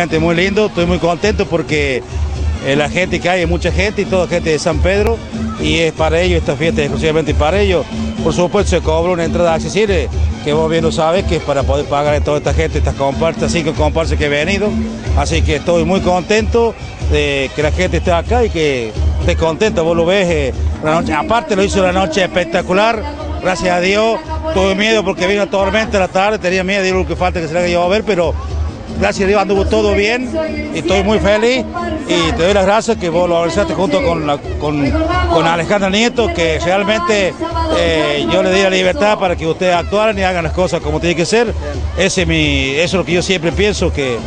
Muy lindo, estoy muy contento porque eh, la gente que hay mucha gente y toda gente de San Pedro y es para ellos, esta fiesta es exclusivamente para ellos. Por supuesto se cobra una entrada accesible, que vos bien lo sabes, que es para poder pagar a toda esta gente, estas comparsas, cinco comparsas que he venido. Así que estoy muy contento de que la gente esté acá y que esté contento, vos lo ves. eh, la noche- aparte lo hizo la noche espectacular, gracias a Dios. Tuve miedo porque vino tormenta la tarde, tenía miedo, digo lo que falta que se le haya a ver, pero Gracias a Dios anduvo todo bien y estoy muy feliz y te doy las gracias que vos lo organizaste junto con, con, con Alejandra Nieto, que realmente eh, yo le di la libertad para que ustedes actuaran y hagan las cosas como tiene que ser. Ese es mi, eso es lo que yo siempre pienso, que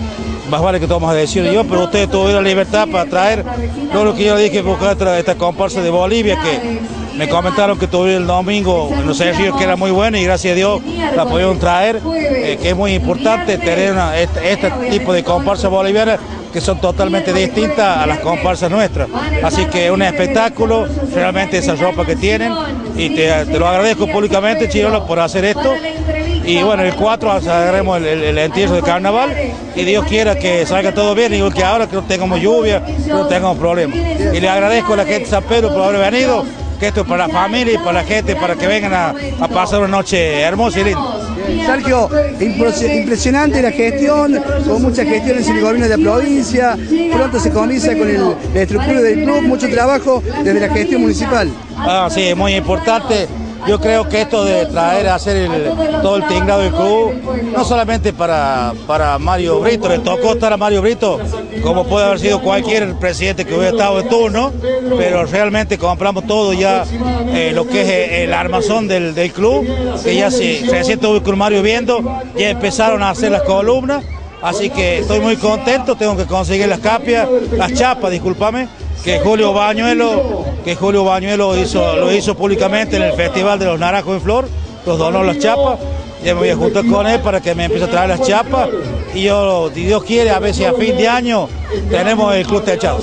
más vale que tomamos decir yo, pero ustedes tuvieron la libertad para traer todo lo que yo dije, buscar esta, comparsa de Bolivia, que me comentaron que tuvieron el domingo en los ejercicios que era muy bueno y gracias a Dios la pudieron traer, eh, que es muy importante tener una- este, este tipo de comparsas bolivianas que son totalmente distintas a las comparsas nuestras. Así que un espectáculo, realmente esa ropa que tienen y te, lo agradezco públicamente, Chirolo, por hacer esto. Y bueno, el 4 haremos el, el, entierro de carnaval y Dios quiera que salga todo bien, igual que ahora que no tengamos lluvia, no tengamos problemas. Y le agradezco a la gente de San Pedro por haber venido, que esto es para la familia y para la gente, para que vengan a, a pasar una noche hermosa y linda. Sergio, impre- impresionante la gestión, con muchas gestiones en el gobierno de la provincia, pronto se comienza con el- la estructura del club, mucho trabajo desde la gestión municipal. Ah, sí, muy importante. Yo creo que esto de traer a hacer todo el tinglado del club, no solamente para, para Mario Brito, le tocó estar a Mario Brito, como puede haber sido cualquier presidente que hubiera estado de turno, pero realmente compramos todo ya, eh, lo que es eh, el armazón del, del club, que ya se, recién estuve con Mario viendo, ya empezaron a hacer las columnas, así que estoy muy contento, tengo que conseguir las capias, las chapas, discúlpame, que Julio Bañuelo, que Julio Bañuelo hizo, lo hizo públicamente en el Festival de los Naranjos en Flor, los donó las chapas, ya me voy a juntar con él para que me empiece a traer las chapas y yo, si Dios quiere, a si a fin de año tenemos el club techado.